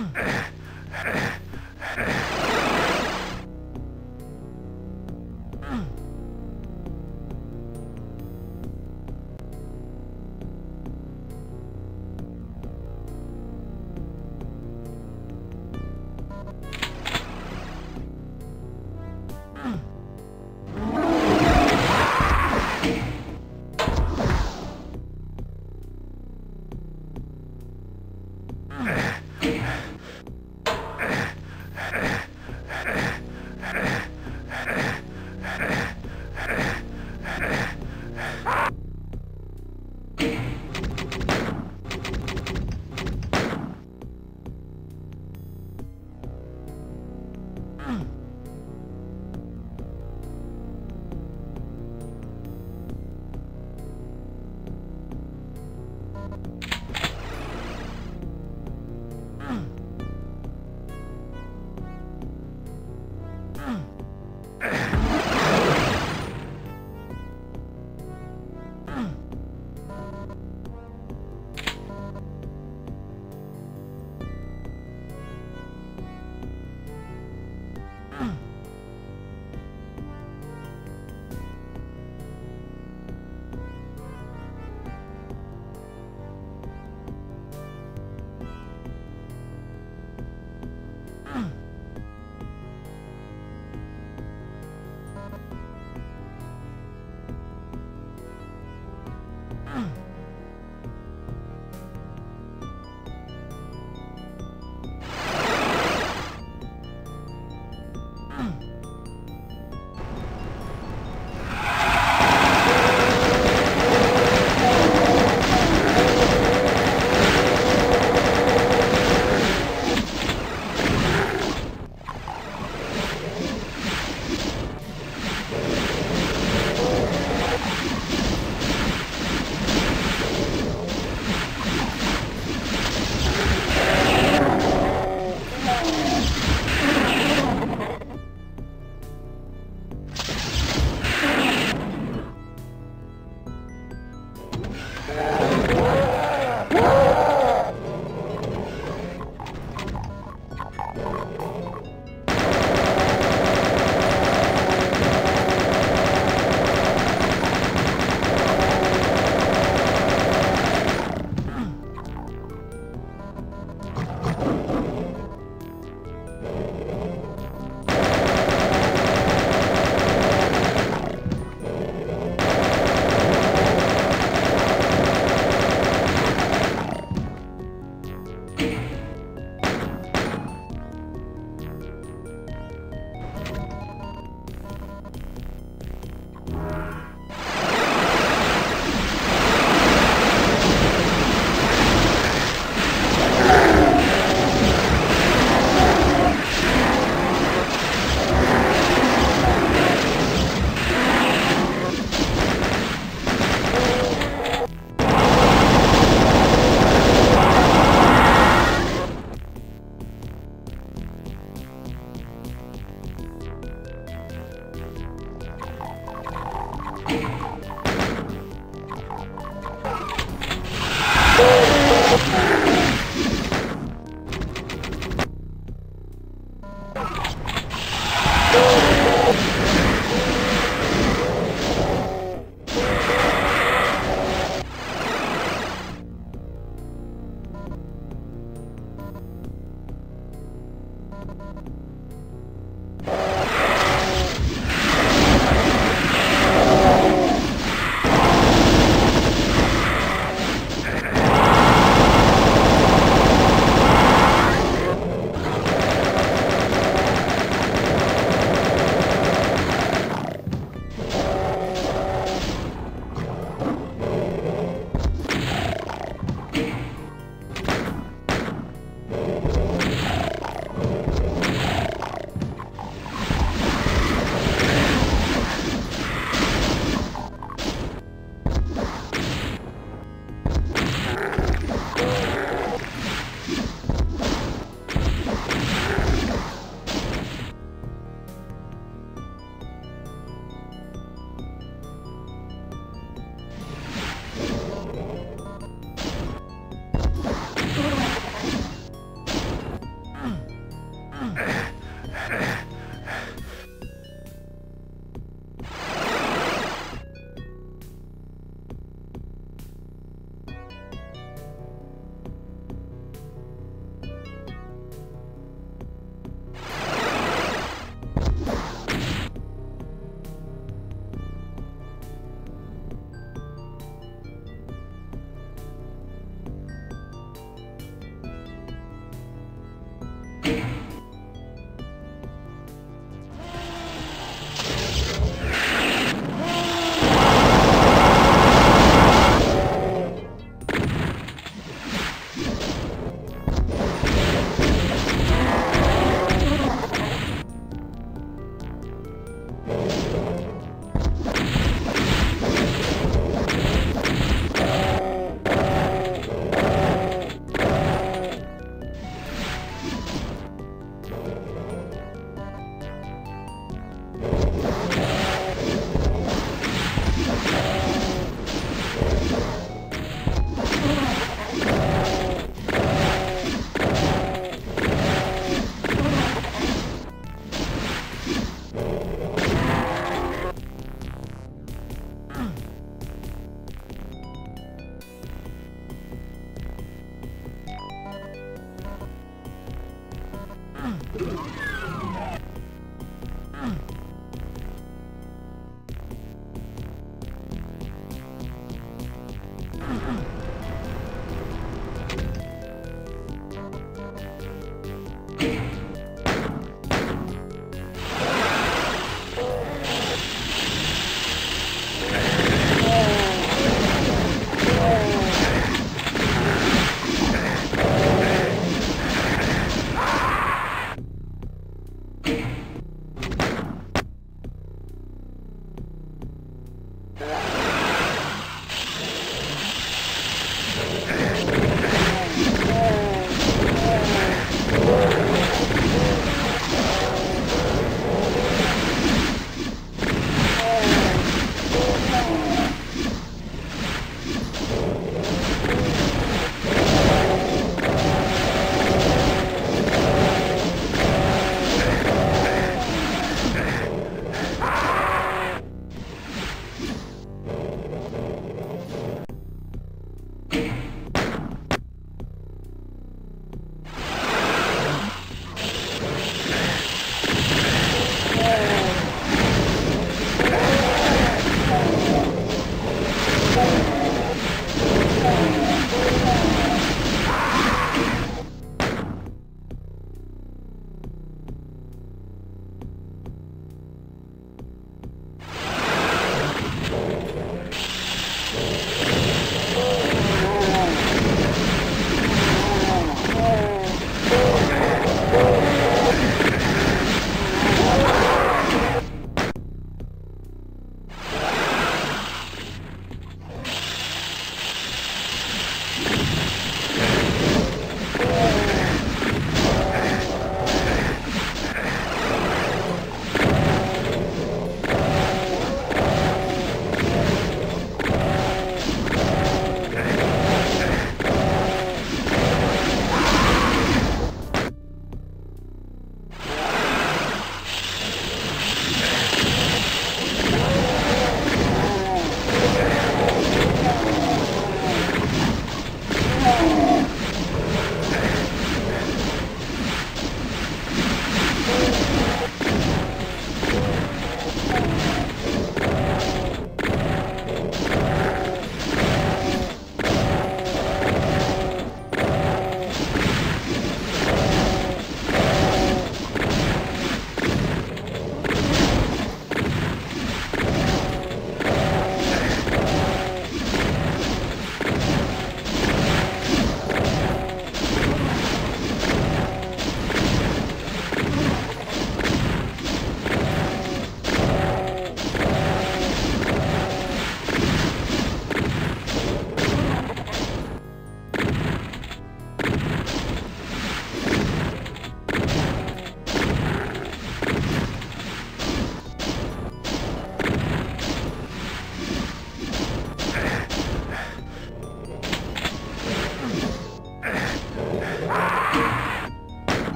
Ah! you